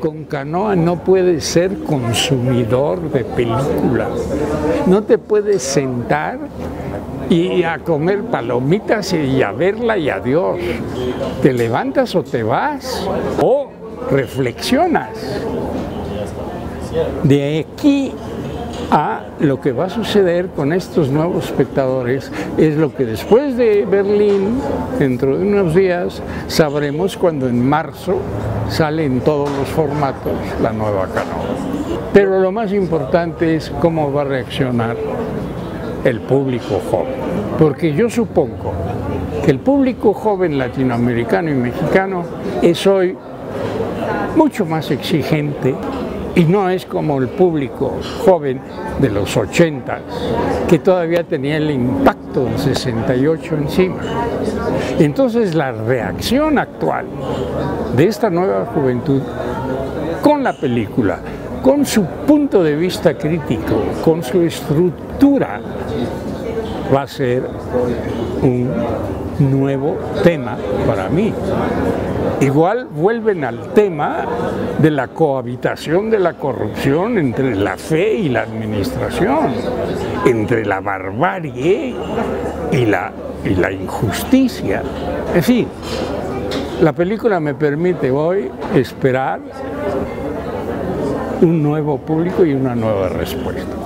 con canoa no puedes ser consumidor de película. No te puedes sentar y a comer palomitas y a verla y adiós. Te levantas o te vas o reflexionas. De aquí a lo que va a suceder con estos nuevos espectadores es lo que después de Berlín, dentro de unos días, sabremos cuando en marzo sale en todos los formatos la nueva canoa. Pero lo más importante es cómo va a reaccionar el público joven. Porque yo supongo que el público joven latinoamericano y mexicano es hoy mucho más exigente y no es como el público joven de los 80 que todavía tenía el impacto del 68 encima. Entonces la reacción actual de esta nueva juventud con la película, con su punto de vista crítico, con su estructura, va a ser un nuevo tema para mí. Igual vuelven al tema de la cohabitación de la corrupción entre la fe y la administración, entre la barbarie y la, y la injusticia. En fin, la película me permite hoy esperar un nuevo público y una nueva respuesta.